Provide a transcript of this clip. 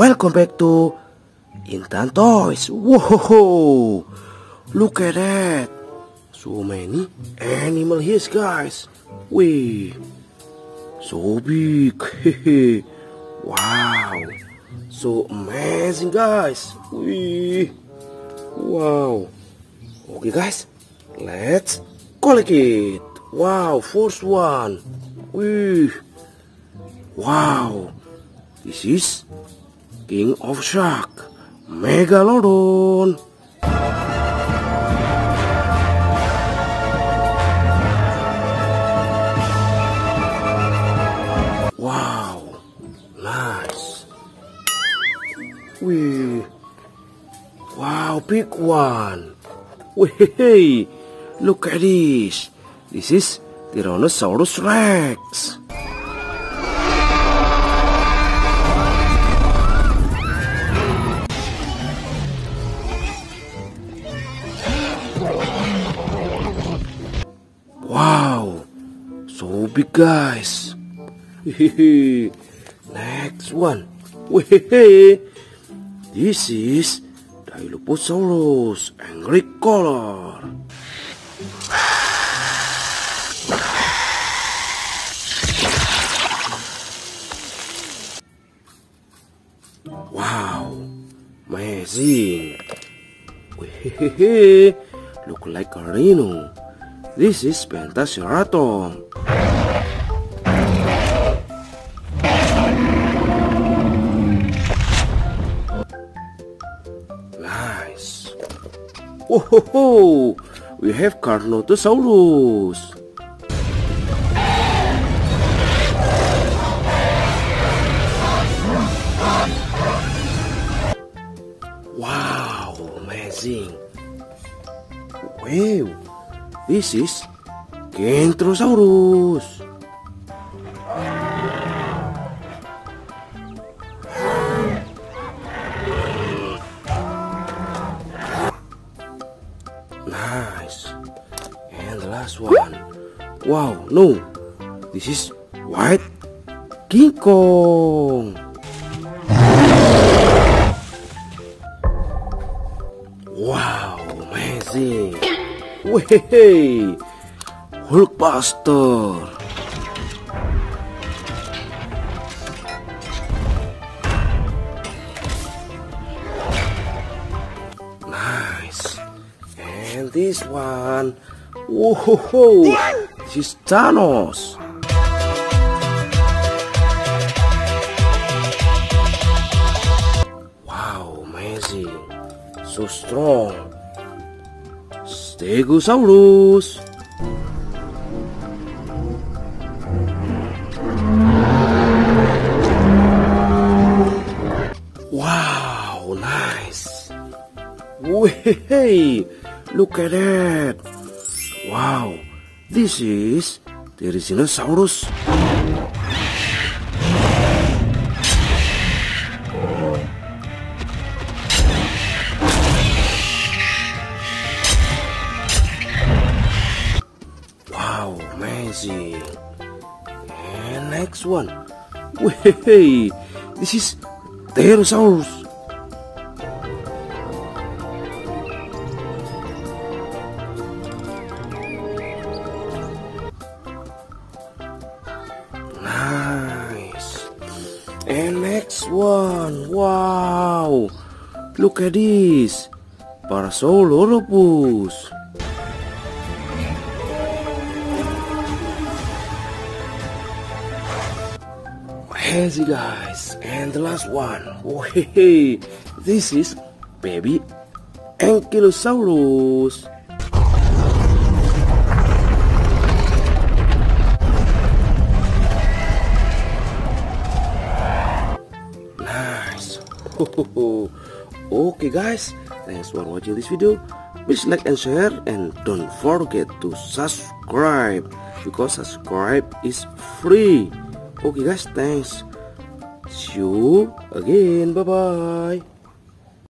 Welcome back to Intan Toys. Whoa! Look at that. So many animal here, guys. Wee. So big. wow. So amazing, guys. Wee. Wow. Okay, guys. Let's collect it. Wow, first one. Wee. Wow. This is King of Shark, Megalodon. Wow, nice. Wee. Wow, big one. Wee, look at this. This is Tyrannosaurus Rex. So guys. Next one. This is Dilophosaurus angry color. Wow, amazing. Look like a rhino. This is Pentaceratops. ho ho! we have Carnotaurus. Wow, amazing. Wow, this is Kentrosaurus. Nice. And the last one. Wow, no. This is White King Kong. Wow, amazing. Way, Hulkbuster. This one. Whoa, this is Thanos. Wow, amazing. So strong. Stegosaurus. Wow, nice. Way, look at that. Wow, this is Therizinosaurus. Wow, amazing. And next one. Way, this is Pterosaurus. One. Wow. Look at this. Parasaurolophus. Crazy guys. And the last one. Oh, hey, this is baby Ankylosaurus. okay guys, thanks for watching this video. Please like and share and don't forget to subscribe because subscribe is free. Okay guys, thanks. See you again. Bye bye.